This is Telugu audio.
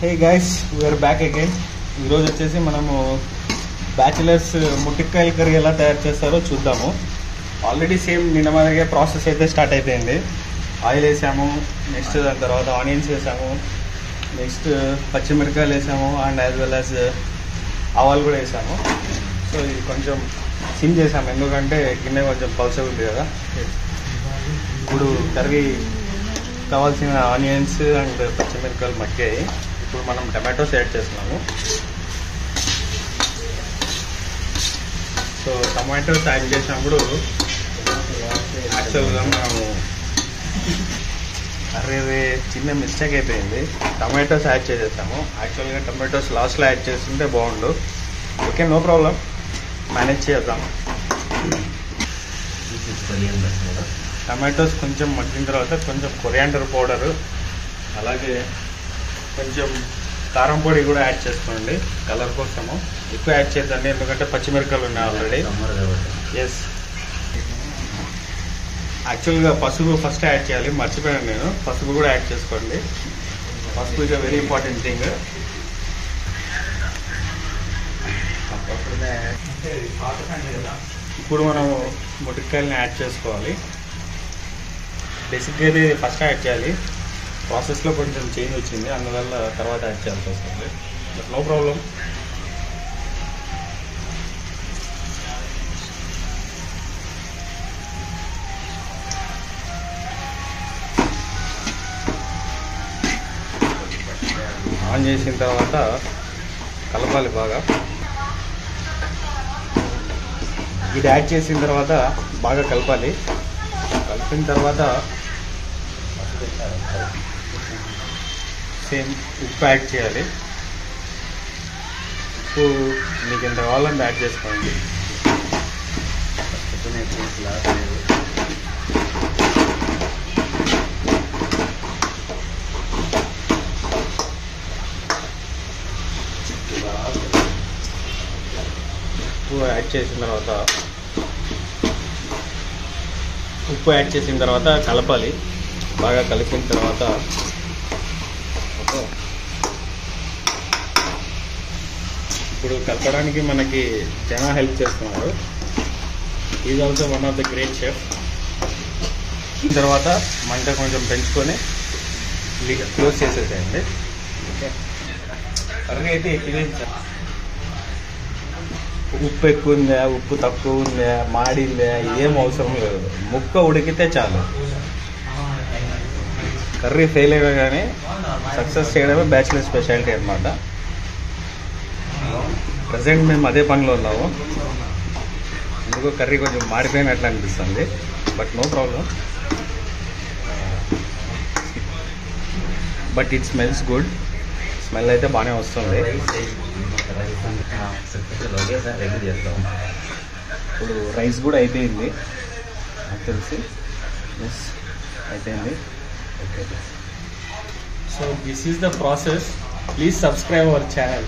Hey guys we are back again ఈరోజు వచ్చేసి మనము బ్యాచిలర్స్ ముట్టికాయల కర్రీ ఎలా తయారు చేస్తారో చూద్దాము. ఆల్రెడీ సేమ్ నిన్న మనకి ప్రాసెస్ అయితే స్టార్ట్ అయిపోయింది. ఆయిల్ వేసాము నెక్స్ట్ దాని తర్వాత ఆనియన్స్ వేసాము నెక్స్ట్ పచ్చిమిరకాయలు వేసాము అండ్ యాజ్ వెల్ యాజ్ ఆవాలు కూడా వేసాము. సో ఇది కొంచెం సిమ్ చేసాము ఎందుకంటే గిన్నె కొంచెం పల్సగా ఉంది కదా. ఇప్పుడు కర్రీ కావాల్సిన ఆనియన్స్ అండ్ పచ్చిమిరపకాయలు మగ్గాయి. ఇప్పుడు మనం టమాటోస్ యాడ్ చేస్తున్నాము. సో టమాటోస్ యాడ్ చేసినప్పుడు యాక్చువల్గా మనము అరే చిన్న మిస్టేక్ అయిపోయింది. టమాటోస్ యాడ్ చేసేసాము. యాక్చువల్గా టమాటోస్ లాస్ట్లో యాడ్ చేస్తుంటే బాగుండు. Okay no problem. మేనేజ్ చేద్దాము టమాటోస్ కొంచెం మగ్గిన తర్వాత కొంచెం కొరియాండర్ పౌడర్ అలాగే కొంచెం కారం పొడి కూడా యాడ్ చేసుకోండి కలర్ కోసము. ఎక్కువ యాడ్ చేద్దండి ఎందుకంటే పచ్చిమిరపకాయలు ఉన్నాయి ఆల్రెడీ. ఎస్ యాక్చువల్గా పసుపు ఫస్ట్ యాడ్ చేయాలి మర్చిపోయాను నేను. పసుపు కూడా యాడ్ చేసుకోండి. పసుపు ఇస్ వెరీ ఇంపార్టెంట్ థింగ్ ఇప్పుడు మనం ముటికాయలని యాడ్ చేసుకోవాలి. బేసిక్గా అయితే ఫస్ట్ యాడ్ చేయాలి. ప్రాసెస్లో కొంచెం చేంజ్ వచ్చింది. అందువల్ల తర్వాత యాడ్ చేయాల్సి వస్తుంది. బట్ నో ప్రాబ్లం ఆన్ చేసిన తర్వాత కలపాలి బాగా. ఇది యాడ్ చేసిన తర్వాత బాగా కలపాలి. కలిపిన తర్వాత సేమ్ ఉప్పు యాడ్ చేయాలి. ఉప్పు మీకు ఎంత కావాలంటే యాడ్ చేసుకోండి. ఉప్పు యాడ్ చేసిన తర్వాత ఉప్పు యాడ్ చేసిన తర్వాత కలపాలి. బాగా కలిపిన తర్వాత ఇప్పుడు కలపడానికి మనకి జనా హెల్ప్ చేస్తున్నారు. Is also one of the great chef తర్వాత మంట కొంచెం పెంచుకొని క్లోజ్ చేసేసేయండి. ఓకే కర్రీ అయితే ఎక్కువ ఉప్పు ఎక్కువ ఉందా ఉప్పు తక్కువ ఉందా మాడిందా ఏం అవసరం లేదు ముక్క ఉడికితే చాలు కర్రీ ఫెయిల్ అయినా కానీ సక్సెస్ చేయడమే బ్యాచిలర్ స్పెషాలిటీ అనమాట ప్రజెంట్ మేము అదే పనిలో ఉన్నాము ఎందుకో కర్రీ కొంచెం మాడిపోయినట్లు అనిపిస్తుంది but no problem but it smells good smell అయితే బాగానే వస్తుంది. ఇప్పుడు రైస్ కూడా అయిపోయింది. నాకు తెలిసి. ఎస్ అయిపోయింది. Okay so this is the process please subscribe our channel